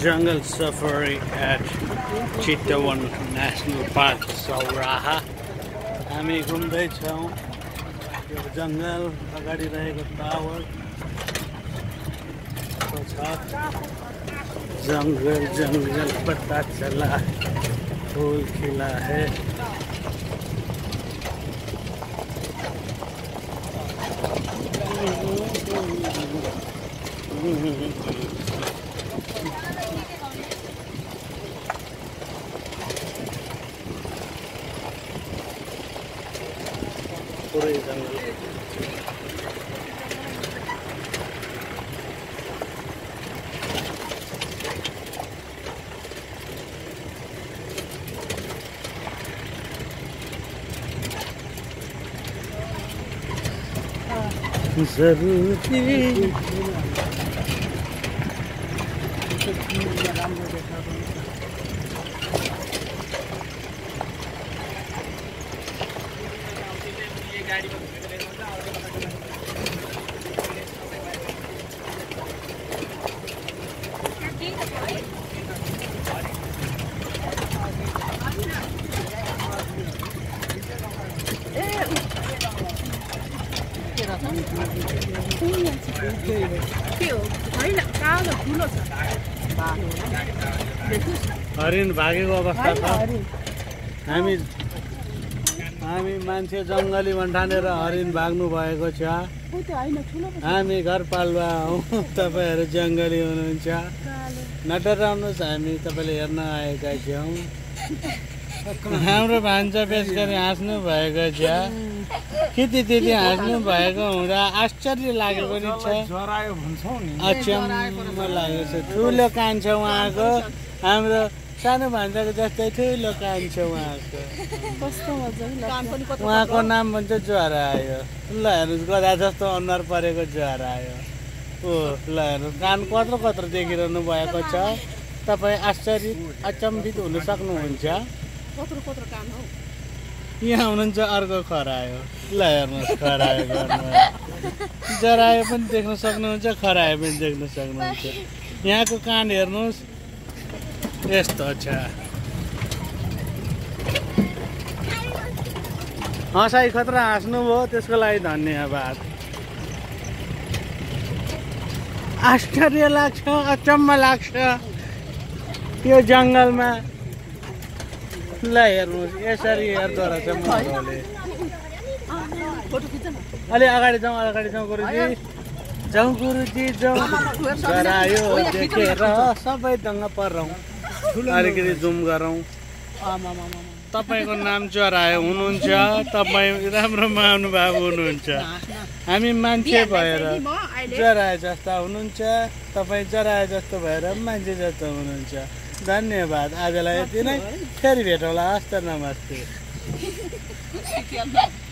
Jungle Safari at Chitawan National Park Sauraha हामी घुम्दैछौँ। यो जङ्गल अगाडि रहेको टावर। छ। जङ्गल जङ्गल पत्ता चला। फूल खिला है। കുറേ ജനങ്ങൾ जरूरती Kiểu, thấy là cao là cứ lột हरिण भागेको अवस्था छ। हामी हामी मान्छे जङ्गली भन्ठानेर हरिण भाग्नु भएको छ। हामी घरपालुवा हौ तपाईँहरू जङ्गली हुनुहुन्छ। नडराउनुहोस् हामी तपाईँले हेर्न आएका छौँ। हाम्रो भान्सा पेस गरी हाँस्नु भएको छ। खेती त्यति हाँस्नु भएको हुँदा आश्चर्य लागेको नि छ। जरायो भन्छौ नि। अचम्म लागेको छ। ठुलो कान छ उहाँको। हाम्रो सानो भान्साको जस्तै ठुलो कान छ उहाँको। पनि उहाँको नाम भन्छ ज्वरो आयो। ल हेर्नुहोस् गदा जस्तो अनुहार परेको ज्वरो आयो। ओ ल हेर्नुहोस् कान कत्रो कत्रो देखिरहनु भएको छ। तपाईँ आश्चर्य अचम्बित हुन सक्नुहुन्छ। कत्रो कत्रो कान हौ। यहाँ हुनुहुन्छ अर्को खरायो ल हेर्नुहोस् खरायो जरायो पनि देख्न सक्नुहुन्छ खरायो पनि देख्न सक्नुहुन्छ। यहाँको कान हेर्नुहोस्। यस्तो छ हँसाइ खतरा हाँस्नुभयो त्यसको लागि धन्यवाद। आश्चर्य लाग्छ अचम्म लाग्छ। यो जङ्गलमा ल हेर्नुहोस् यसरी हेर्दो रहेछ मजाले अलि अगाडि जाउँ अगाडि जाउँ गुरुजी। जाउँ गुरुजी जाउँ। गरायो देखेर सबै दङ्ग परौँ अलिकति जुम गरौँ। तपाईँको नाम चरायो हुनुहुन्छ। तपाईँ राम्रो महानुभाव हुनुहुन्छ। हामी मान्छे भएर जराए जस्ता हुनुहुन्छ। तपाईँ जराए जस्तो भएर मान्छे जस्तो हुनुहुन्छ। धन्यवाद आजलाई यति नै। फेरि भेटौँला हस्त नमस्ते।